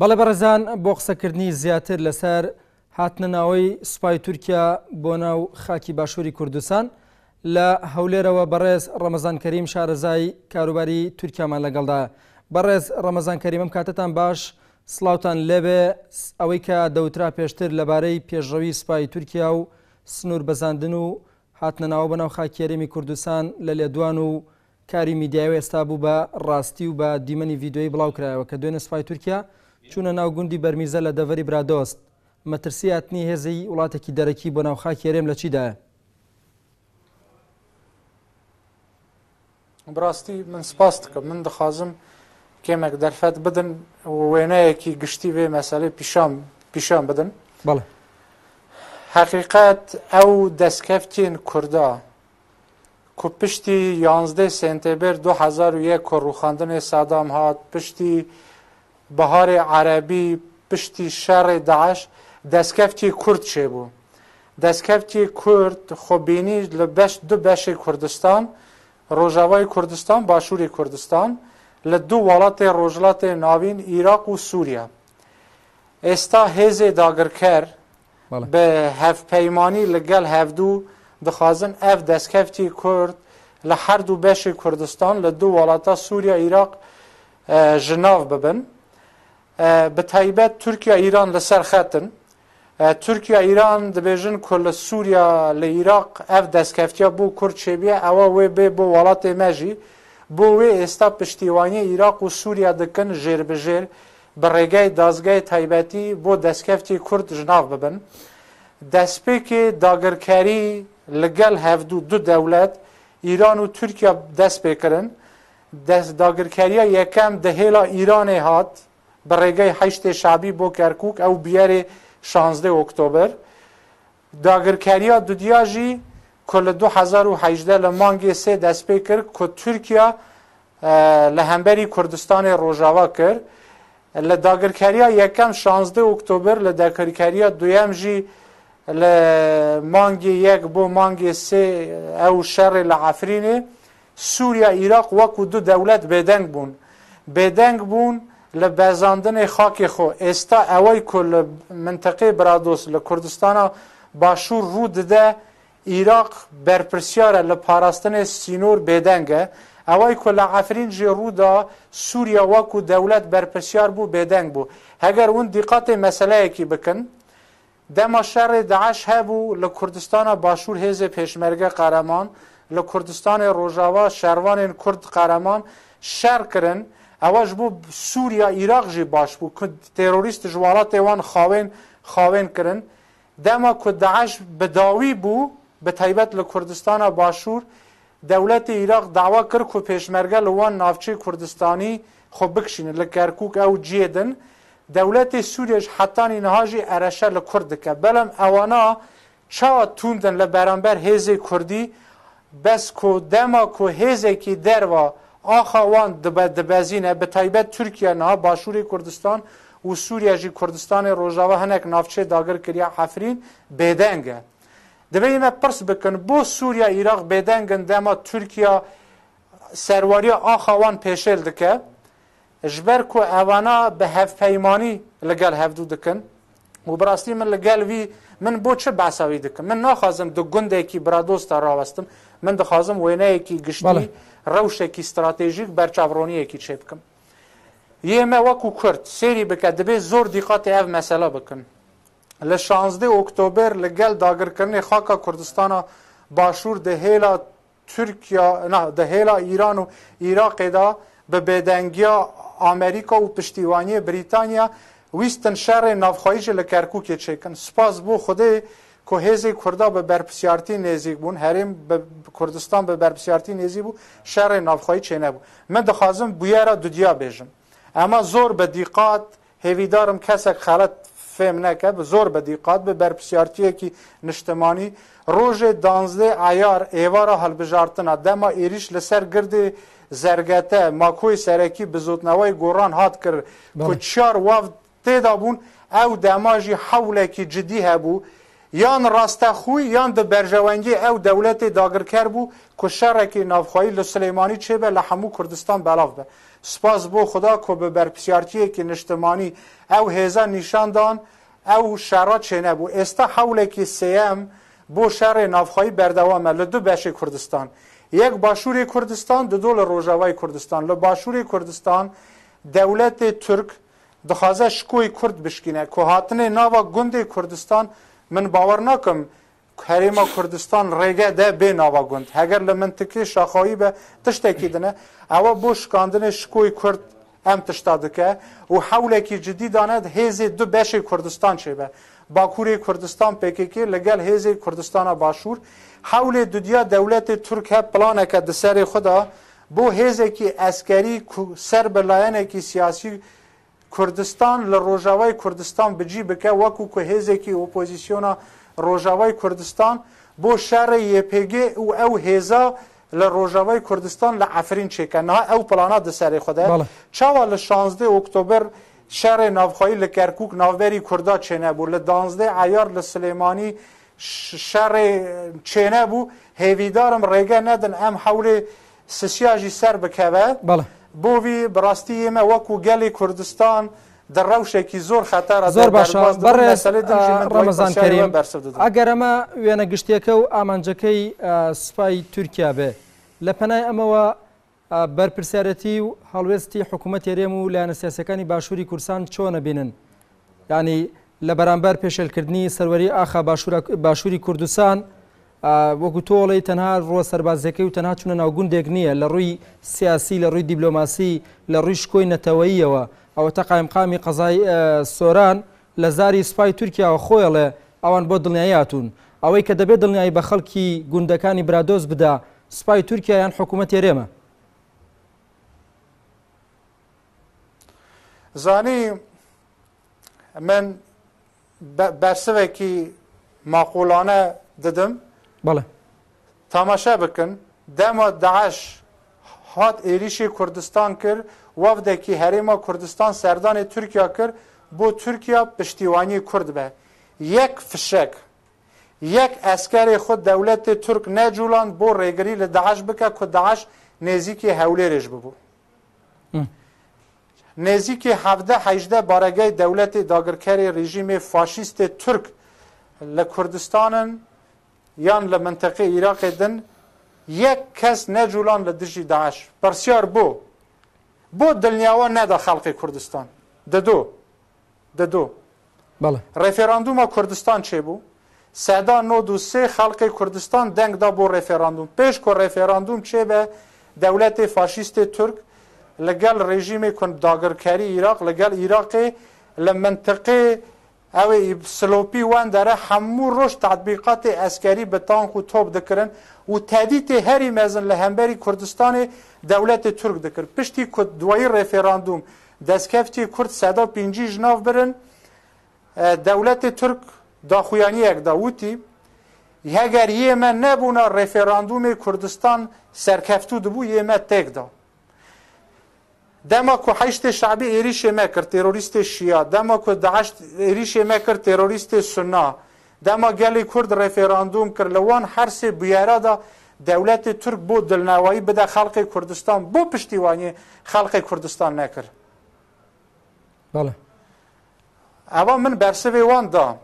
بەڵێ بەرەزان بۆ قسەکردنی زیاتر لەسەر هاتنەناوەی سوپای تورکیا بۆ ناو خاکی باشووری کوردستان لە هەولێرەوە بەڕێز ڕەمەزان کەریم شارەزای کاروباری تورکیامان لەگەڵدا بەڕێز ڕەمەزان کەریمم کاتتان باش سلااوان لەبێ ئەوەی کە دەوترا پێشتر لەبارەی پێشڕەوی سوپای تورکیا و سنوور بەزاندن و هاتنەناوە بەناو خاکێرێمی کوردستان لە لێدوان و کاری میدیاوی ئێستا بوو بە ڕاستی و بە دیمەنی یددیوی بڵاوکرایەوە کە دوێنە سوپای تورکیا چونە ناو گوندی بەرمیزە لە دەوەری برادۆست مەترسیاتنی هێزەی وڵاتێکی دەرەکی بۆ ناوخاکێرێم لە چیداە بڕاستی من سپاس دکە من دەخوازم کێمێک دەرفەت بدن وێنەیەکی گشتی بێ مەسەلەی پیشام پیشان بدن بەڵێ حقیقەت ئەو دەستکەفتین کووردا کو پشتی یانزدە سنتێبر 2001 کۆڕوخاندنێ سادام هات پشتی بەهارێ عربی پشتی شەڕێ داعش دەستکەفتی کورد چێبوو دەستکەفتی کورد خۆبینی لە بەش دو بەشی کوردستان ڕۆژاوای کوردستان باشووری کوردستان لە دوو وڵاتێ ڕۆژڵاتی ناوین عراق و سووریا ئێستا هێزێ داگرکەر بە هەفپەیمانی لەگەل هەفتوو دخوازن ئەف دەستکەفتی کورد لە هەردوو بەشی کوردستان لە دوو وڵاتە سووریا عراق ژناو ببن به تایبەت تورکیا ئیران لەسەر خەتن تورکیا ئیران دەبێژن کۆ لە سووریا لە عیراق ئەف دەستکەفتیا بۆ کورد چێبیە ئەوە وێ بێ بۆ وڵاتێ مەژی بۆ وێ ئێستا پشتیوانی عیراق و سووریا دەکەن ژێربژێر بە ڕێگای دازگای تایبەتی بۆ دەستکەفتی کورد ژناو ببن دەستپێکێ داگرکاری لەگەل هەفتوو دو دەولەت ئیران و تورکیا دەست پێکردن دەست داگرکاریە یەکەم دەهێلا ئیرانێ هات بە ڕێگەی حیشتێ شابی بۆ کەرکک ئەو بیارێ 16 ئۆکتۆبر داگرکاریە دودیاژی کۆ لە 2018 لە مانگی سێ دەستپێ کرد کۆ تورکیا لە هەمبەری کوردستانی ڕۆژاوا کرد لە داگرکاریە یەکەم 16 ئۆکتۆبر لە داکرکاریە دوێم ژی لە مانگی یەک بۆ مانگی سێ ئەو شەڕێ لە عفرینێ سووریا عیراق وەکو دوو دەولەت بێدەنگ بوون بێدەنگ بوون لبزاندن خاک خو استا اوای کل منطقه برادوس لکردستان باشور رو ده عراق برپرسیار لپاراستن سینور بدنگه اوای کل عفرین جی رو دا سوریا وکو دولت برپرسیار بو بدنگ بو اگر اون دقت مسئله کی بکن دما شر داعش هبو لکردستان باشور هز پیشمرگه قهرمان لکردستان روجاوا شروان کرد قهرمان شر کرن اوج بو سوریا عراق جی باش بو که تروریست جوالات وان خاوین خاوین کرن دما که داعش بداوی بو به تایبت لکردستان باشور دولت عراق دعوا کر که پیشمرگه لوان نافچه کردستانی خب بکشین لکرکوک او جیدن دولت سوریش حتی نهاجی ارشه لکرد که بلم اوانا چاوا توندن لبرانبر هزه کردی بس که دما که هزه که دروا آخوان دبزینه به تایبەت تورکیا نها باشووری کوردستان و سووریا جی کوردستانی ڕۆژاوە هەنێک ناوچەی داگر کریا حفرین بێدەنگە دەبێمە پرس بکەن بۆ سووریا عراق بێدەنگن دەما تورکیا سەرواریە ئاخواان پێشێل دکە ژبەر کو ئەوانە بە هەفپەیمانی لەگەل هەفتوو دکن و بڕاستی من لەگەل وی من بۆ چه بەساوی دکم من ناخوازم دو گوندێکی برادۆستا ڕاوەستم من دەخوازم وێنەیەکی گشتی ڕەوشێکی استراتێژیک بەرچاوڕۆنیەکی چێ بکەم یێمە وەکو کورد سێری بکە دەبێ زۆر دیقاتی ئەف مەسەلا بکەن لە شانزدە ئۆکتۆبر لەگەل داگرکردنی خاکە کوردستانە باشوور دەهێلا تورکیا دەهێلا ئیران و عێراقێدا بە بێدەنگیا ئامریکا و پشتیوانی بریتانیا ویستن شەڕێ نافخۆیژە لە کەرکووکێ چێکن سپاس بۆ خودێ کو هێزی کووردا بە بەرپسیارتی نێزیک بوون هەرێم کوردستان بە بەرپسیارتی نێزی بوو شەڕی ناوخۆی چێنەبوو من دەخوازم بویارە دودیا بێژم ئەمە زۆر بە دیقات هێویدارم کەسێک خەڵەت فێم نەکە زۆر بە دیقات بە بەرپسیارتیەکی نیشتمانی ڕۆژێ دانزێ ئایار ئێوارە هەلبژارتنە دەما ئێریش لەسەر گردی زەرگەتە ماکۆی سەرەکی بزوتنەوەی گۆڕان هات کرد چار واف تێدا بوون ئەو داماژی حولێکی جدی هەبوو یان راستەخوی یان di berjewengê ew dewletê dagirker bû ku şerekê navxwayî li Silêmanî çêbe li hemû Kurdistan belav be. Spas bo xuda ku bi berpisyarkiyekî niştimanî ew hêza nîşandan ew şera çênebû. Êsta hewlekî seyem bo şerê navxwayî berdewam me li du beşê Kurdistan. Yek başûrê Kurdistan di do li Rojavayê Kurdistan. Li başûrê Kurdistan dewletê Türk dixwaze şikoyê Kurd bişkîne ku hatinê nava gundê Kurdistan, من باور نکم هریما کوردستان ڕێگە دە بێ ناواگوند هەگەر لە منتکی شاخۆیی بە تشتێکی دنە ئەوە بۆ شکاندنە شکۆی کورد ئەم تشتا دکە و حولێکی جدی دانێت هێزی دو بەشی کوردستان چێبە باکووری کوردستان پێکێکی لەگەل هێزی کوردستانە باشوور حولێ دودیا دەولەتی تورکە پلانەکە دەسەری خوددا بۆ هێزێکی ئەسکەری سەر بەلایەنێکی سیاسی و کوردستان لە ڕۆژاوای کوردستان بجی بکە وەکو کە هێزێکی ئۆپۆزیسیۆنا ڕۆژاوای کوردستان بۆ شارە یەپێگێ و ئەو هێزا لە ڕۆژاوای کوردستان لە ئەفرین چێکەنها ئەو پلانە دەسەری خوددا چاوە لە 16 ئۆکتۆبر شارێ ناوخۆی لە کەرکک ناوبەری کووردا چێنە بوو لە دانزدە ئایار لە سلێمانی شارێ چێنە بوو هێویدارم ڕێگە نەدن ئەم حولێ سسیاژی سەر بکەوە بڵێ بۆوی بڕاستی ئێمە وەکو گەلی کوردستان دەڕەوشێکی زۆر خەتارە زۆر باشە ڕەمەزان کەریم ئەگەر ئەمە وێنە گشتیەکە و ئامانجەکەی سوپای تورکیا بێ لە پەنای ئەمەوە بەرپرسیارەتی و هەڵوێستی حکوومەت تێرێم و لایەنە سیاسەکانی باشووری کورسان چۆنە بینن ینی لە بەرامبەر پێشلکردنی سەروەری ئاخا باشووری کوردستان وەکو تۆڵی تەنها ڕۆ سەربازەکەی و تەنها چونە ناوگوندێک نییە لە ڕووی سیاسی لە ڕووی دیبلۆماسی لە ڕووی شکۆی نەتەوەییەوە ئەوە تا قایمقامی قەزای سۆران لە زاری سوپای تورکیاوە خۆیڵێ ئەوان بۆ دڵنیایاتون ئەوەی کە دەبێت دڵنیایی بە خەڵکی گوندەکانی برادۆز بدا سوپای تورکیا یان حکوومەتی رێمە زانی من بەرسەوێکی ماقولانە دەدەم بەڵێ تاماشا بکن دەما داعش هات ێریشی کوردستان کرد وەفدێکی هەرێما کوردستان سەردانی تورکیا کرد بۆ تورکیا پشتیوانی کورد بە یەک فشک یەک ئەسکەری خود دەولەتی تورک نەجوولان بۆ ڕێگری لە داعش بکە کو داعش نێزییکی هەولێرێش ببوو نێزییکی هەفتە حیجدە بارەگەی دەولەتی داگرکەری ڕژیمی فاشیستی تورک لە کوردستانن یان لە منتەقی عراقی دن یەک کەس نەجوولان لە دژی داعش پرسیار بوو بۆ دڵنیاوە نەدا خەڵقی کوردستان دەدۆ دەدۆ ڕێفێراندومە کوردستان چێ بوو سەدا نۆ و سێ خەڵکی کوردستان دەنگدا بۆ ڕێفێراندوم پێش کۆ ڕێفێراندوم چێ بە دەولەتی فاشیستی تورک لەگەل ڕێژیمی کوند داگرکاری عراق لەگەل عراقی لە منتەقی ew silopî wan dere hemû roj tetbîqatê eskerî bi tank û top dikirin û tedîtê herî mezin li hemberî Kurdistanê dewletê Türk dikir. Piştî ku duayî referandum destkeftî Kurd seda pîncî ji nav birin dewletê Türk daxuyaniyek da wîtî heger yê me nebûna referandumê Kurdistan serkeftû dibû yê me têk da. دما کو حشت شعبی ایریش مکر تروریست شیا دما کو دعشت ایریش مکر تروریست سنا دما گلی کرد رفراندوم کر لوان هر سه بیاره دا دولت ترک بو دلنوایی بده خلق کردستان بو پشتیوانی خلق کردستان نکر بله اوا من برسه وان دا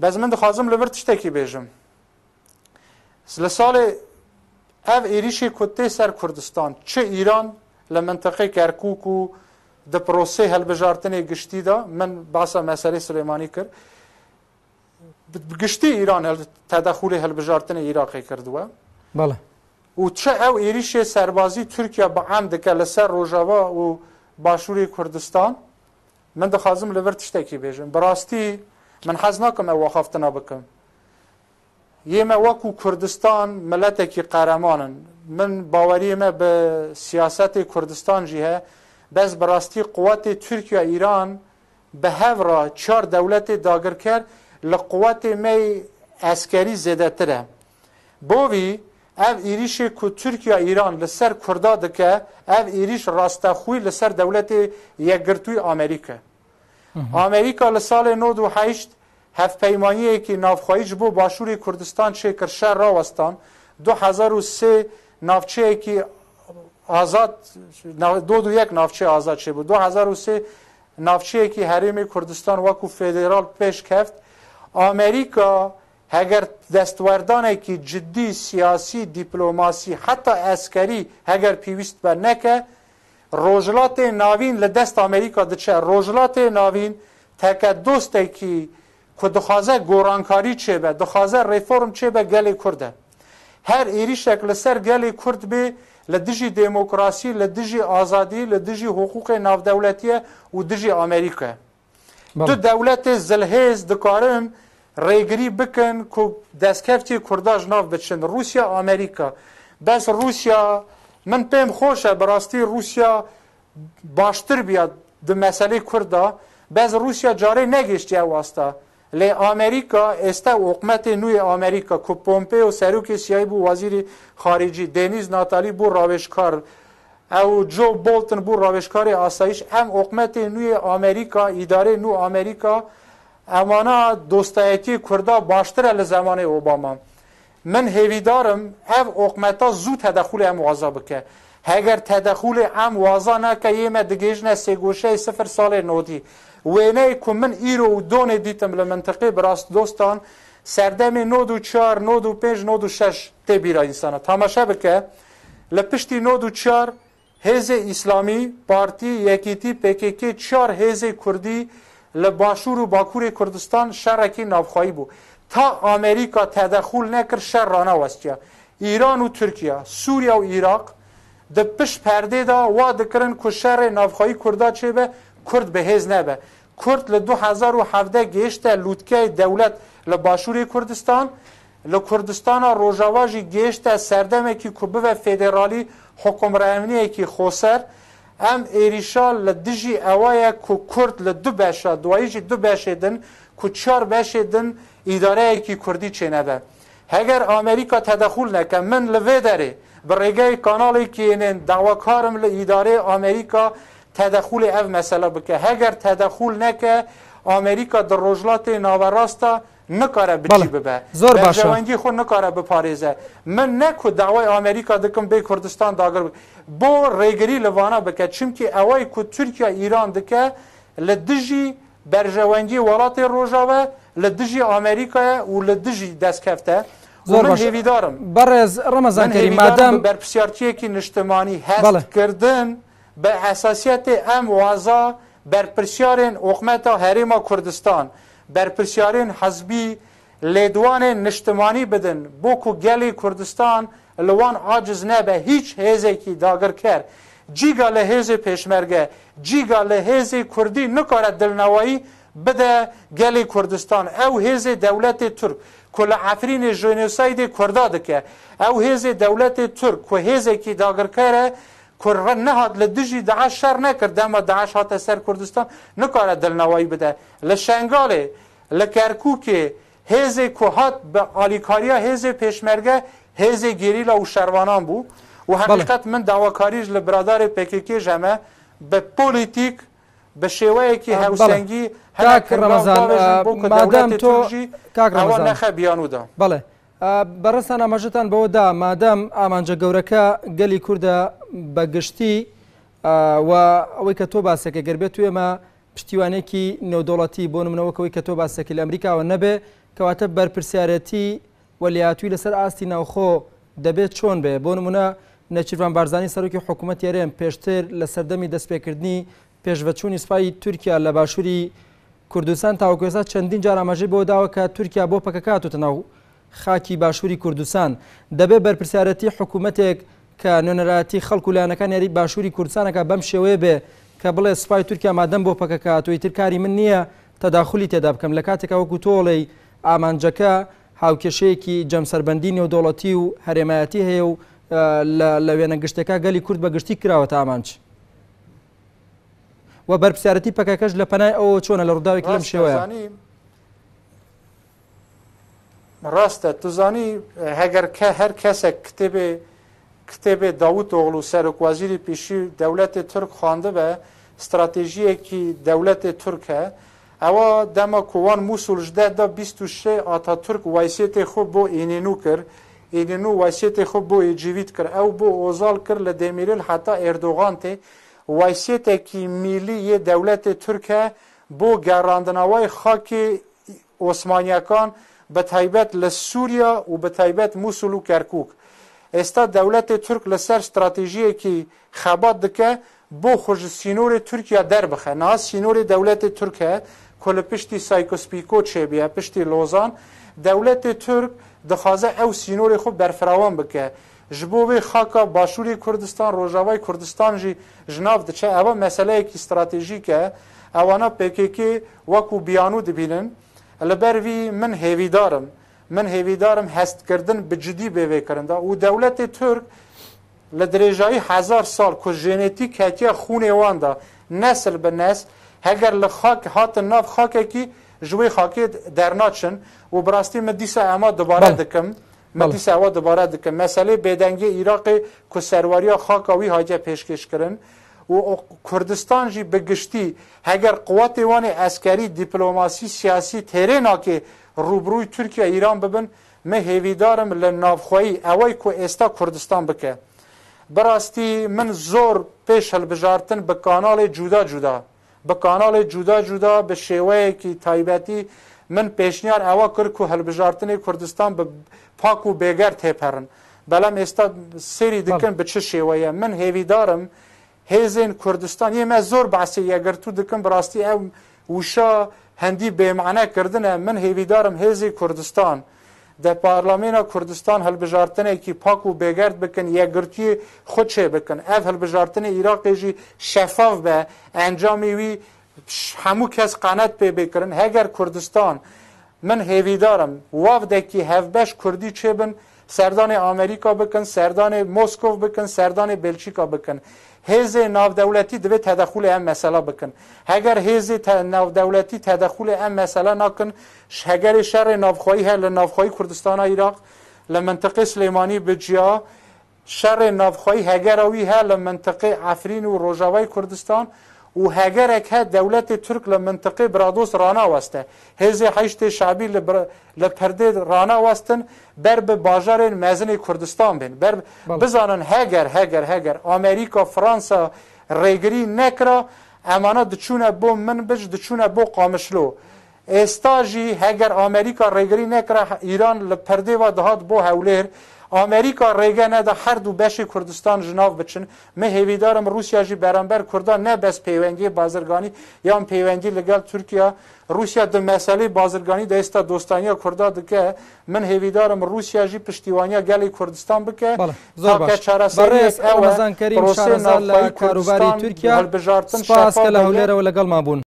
بز من دخوازم لبر تشتکی بیجم لسال او ایریش کتی سر کردستان چه ایران لە منتەقەی کارکک و دەپۆسی هەلبژارتنی گشتیدا من باسە مەسەری سلێمانی کرد گشتی ئیران تەدەخولی هەلبژارتنی عراقی کردووە بەڵێ و چه ئەو عێریشێ سەربازی تورکیا بەعام دکە لەسەر ڕۆژاوا و باشووری کوردستان من دەخوازم لەبەر تشتێکی بێژم بەڕاستی من حەز ناکەم ئەو وەخافتنا بکەم یێمە وەکو کوردستان مەلەتێکی قەرەمانن من باوری ما به سیاست کردستان جیه بس براستی قوات ترکیه ایران به هورا چهار دولت داگر کرد لقوات می اسکری زده تره بوی ev êrişê ku Türkiya İran li ser Kurda dike ev êriş rastaxwî li ser dewletê yegirtûyî Amerîka. Amerîka li salê nod û heşt hevpeymaniyekî navxwayî ji bo başûrê Kurdistan çêkir şer rawastan 2003 ناوچه ای که آزاد دو دو یک ناوچه آزاد شد بود دو هزار و سه ناوچه ای که حریم کردستان وکو فدرال پیش کفت آمریکا اگر دستوردانه که جدی سیاسی دیپلماسی حتی عسکری اگر پیوست بر نکه روجلات ناوین لدست آمریکا دچه روجلات ناوین تک دوسته که که دخوازه گورانکاری چه به دخوازه ریفورم چه به گل کرده هەر ئێریشێک لەسەر گەلی کورد بێ لە دژی دموکراسی لە دژی ئازادی لە دژی حقوقی ناودەولەتیە و دژی ئەمریکا دو دەولەتی زلهێز دکارن ڕێگری بکەن کو دەستکەفتی کورداش ناو بچن رووسیا ئەمریکا بەس رووسیا من پێم خۆشە بەڕاستی رووسیا باشتر بیاد د مەسلەی کووردا بەس رووسیا جارەی نەگەشتی واستا لی آمریکا استا حکومت نوی آمریکا که پومپیو سروک سیایی بو وزیر خارجی دنیز ناتالی بو راوشکار او جو بولتن بو راوشکار آسایش ام حکومت نوی آمریکا اداره نو آمریکا امانا دوستایتی کردا باشتر لزمان اوباما من هیویدارم او حکومتا زود تدخل ام بکه هەگەر تەدەخول ئەم وازان ناکە ئێمە دگەژنە سێگوشەی سفر ساڵێ نۆتی وێنەی کو من ئیرۆ و دۆنێ دیتم لە منتەقی بەڕاست دۆستان سەردەمی نۆ و چار نۆ و پێ نۆ و شش تێبیرا ئینسانە تاماشە بکە لە پشتی نۆ و چار هێزی ئیسلامی پارتی یەکیتی پێکێکی چار هێزی کوردی لە باشوور و باکووری کوردستان شەڕێکی ناوخوایی بوو تا ئامریکا تەدەخول نەکرد شەڕ ڕانەوەستە ئیران و تورکیا سووریا و عێراق د پش پرده دا وا دکرن کو شر نافخای کردا چه به کرد بهز نبه کرد ل 2017 گشته لوتکه دولت ل باشوری کردستان ل کردستان روجاواجی گشته سردمه کی کوبه و فدرالی حکم رامنیه کی خوسر ام ایریشال ل دجی اوایا کو کرد ل دو بشا دوایجی دو بشیدن کو چار بشیدن اداره کی کردی چنه به اگر امریکا تدخل نکه من لوی داره به ڕێگەی کاناڵی کێنێن داواکارم لە ئیدارەی ئامریکا تەدەخولی ئەف مەسەلە بکە هەگەر تەدەخول نەکە ئامریکا دە ڕۆژڵاتی ناوەڕاستە نکاره بچی ببه زور باشه جوانگی خو نکاره بپاریزه من نکو دعوای امریکا دکم به کردستان داگر بو ریگری لوانا بکه چونکی اوای کو ترکیه ایران دکه لدجی برجوانگی ولات روجاوه لدجی امریکا و لدجی دستکفته زۆر باش هێویدارم بەڕێز ڕەمەزان کەری مادەم بەرپسیارتیەکی نیشتمانی هەڵکردن بە حساسیەتی ئەم وازە بەرپرسیارێن وەقمەتە هەرێما کوردستان بەرپرسیارێن حەزبی لێدوانێن نیشتمانی بدن بۆ و گەلی کوردستان لەوان عجز نەبە هیچ هێزێکی داگر کرد. جیگا لە هێزی پێشمەرگە جیگا لە هێزی کوردی نکارە دڵنەوەی بدە گەلی کوردستان ئەو هێزی دەولەتی تورک کل عفرین جنوساید کردا دکه او هیز دولت ترک و هیز کی داگرکره کرد نهاد لدجی داعش شر نکرد دما داعش هات سر کردستان نکاره دلنوایی بده لشنگاله لکرکوکه هیز کوهات به آلیکاریا هیز پشمرگه هیز گریلا و شروانان بو و حقیقت من دعواکاریج لبرادار پککی جمه به پولیتیک بە شێوەیەکی هەوسەنگی هەلاک ڕەمەزان تۆژی کاکڕەوەەخە بیانودا بڵێ بەڕستان ئاماژتان بەوەدا مادەم ئامانجە گەورەکە گەلی کووردە بەگشتی و ئەوەی کە تۆ باسەکە گەربێت تو ئێمە پشتیوانێکی نەودۆڵەتی بۆ منەوەکەوەی کە تۆ باسەکە لە ئەمریکاوە نەبێ کەواتە بەرپرسیارەتی وەلیاتوی لەسەر ئاستی ناوخۆ دەبێت چۆن بێ بۆ نمونە نەچیروان بارزانانی سەرۆکی حکوومەت یارێن پێشتر لە سەردەمی دەستپێکردنی پێشڤەچوونی سوپایی تورکیا لە باشووری کوردستان تاوکێسا چەندین جارامەژی بۆ داوە کە تورکیا بۆ پەکەکاتوتە ناو خاکی باشووری کوردستان دەبێ بەرپرسیارەتی حکوومەتێک کە نوێنەراتی خەڵکو لایەنەکان یاری باشووری کوردستانەکە بەم شێوەیە بێ کە بڵێ سوپای تورکیا مادەم بۆ پەکەکاتوی ترکاری من نییە تەداخلی تێدا بکەم لە کاتێکا وەکو تۆڵی ئامانجەکە هاوکێشەیەکی جەمسەربندی نێودوڵەتی و هەرێمایەتی هەیە و لە وێنە گشتەکە گەلی کورد بە گشتی کراوە تا ئامانچ و بەرپسیارەتی پەکەکەش لە پەنای ئەوە چۆنە لە ڕووداوێکی لەم شێوەیە ڕاستە توزانی هەگەر کە هەر کەسێک کتێبێ کتێبێ داوت ئۆغڵ و سەرکوازیری پیشی دەولەتی ترک خوانده بە استراتژیەکی دەولەتی تورکە ئەوە دەمە کووان مووسولژدەدا 26 ئاتا تورک وایسێتی خۆ بۆ ئینێنو کرد ئینێنو وایسێتی خۆ بۆ ئێجیویت کرد ئەو بۆ ئۆزال کرد لە دەمیرل حتا ئێردۆغان تێ وایسێتێکی میلیە دەولەتی تورکە بۆ گەڕاندنەوەی خاکی ئۆسمانیەکان بە تایبەت لە سووریا و بە تایبەت مووسول و کەرکک ئێستا دەولەتی تورک لەسەر استراتیژیەکی خەبات دکە بۆ خۆش سینۆری تورکیا دەربخە نا سینۆری دەولەتی تورکە کۆ لە پشتی سایکۆسپیکۆ چێبیە پشتی لۆزان دەولەتی تورک دخوازە ئەو سینۆری خۆ بەرفراوان بکە ji bo vê xaka başûrê Kurdistan Rojavay Kurdistan jî ji nav diçe ewa meseleyekî stratejîk e ewana PKK wekû biyanû dibînin li ber vî min hêvîdarim min hêvîdarim hestkirdin bi cidî bê vêkirinda û dewletê Türk li dirêjayî hezar sal ku jenetîk hetiye xûnê wan da nesil bi nes heger li xak hatin nav xakekî ji wê xakê dernaçin û bi rastî min dîsa ema dibare dikim. Bale. متی سوا دوباره دکه مسئله بدنگی عراق که سروری خاکاوی حاجه پیشکش کرن و کردستان جی بگشتی اگر قوات وان اسکری دیپلماسی سیاسی ترینا که روبروی ترکیه ایران ببن من هیویدارم لنافخوایی اوی که استا کردستان بکه براستی من زور پیش هلبجارتن به کانال جدا جدا به کانال جدا جدا به شیوه کی تایبتی من پیشنیار ئەوە کرد و هەلبژارتنی کوردستان بە پاک و بێگەر تێپەرن بەلام ئێستا سری دکن بچ شێوەیە من هێویدارم هێزین کوردستان ئێمە زۆر باسی یەگەرتو دکن بڕاستی ئەو وشا هەندی بێمانەکردنە من هێویدارم هێزی کوردستان. د پارلمانا کوردستان هلبجارتنه کی پاک و بگرد بکن یا گرتی خود چه بکن اف هلبجارتنه عراق جی شفاف به انجام وی همو کس قنات پی بکرن هگر کردستان من هیویدارم واف دکی هفبش کردی چه بن سردان آمریکا بکن سردان موسکو بکن سردان بلژیکا بکن هیز ناو دولتی دوی تدخول ام مسئله بکن هگر هیز ناو دولتی تدخول ام مسئله نکن هگر شر نافخواهی هر لنافخواهی کردستان عراق لمنطقه سلیمانی بجیا شر نافخواهی هگر اوی هر لمنطقه عفرین و روجاوی کردستان و هەگەرێک هە دەولەتی تورک لە منطقی برادۆس ڕناوەستە هێزی حیشتی شعبی لە پردێ ڕناوەستن بەر بە باژارێن مەزنی کوردستان بن بزانن هەگەر هەگەر هەگەر ئەمریکا فرانسا ڕێگری نەکرا ئەمانە دچوونە بۆ من بچ دچوونە بۆ قامشلۆ. ئێستاژی هەگەر ئەمریکا ڕێگری نەکرا ئیران لە پردێوە دەهات بۆ هەولێر ئەمریکا ڕێگە نەدا هەردوو بەشی کوردستان ژناو بچن من هێویدارم رووسیاژی بەرەمبەر کوردان نە بەس پەیوەنگی بازرگانی یان پەیوەنگی لەگەڵ تورکیا رووسیا د مەسەی بازرگانی دەێستا دۆستانیا کوردا دکە من هێویدارم رووسیاژی پشتیوانیا گەلی کوردستان بکە چارەسەزانکەری کاروباری تورکیا بژارتن لەولێرەوە لەگەڵ ما بوون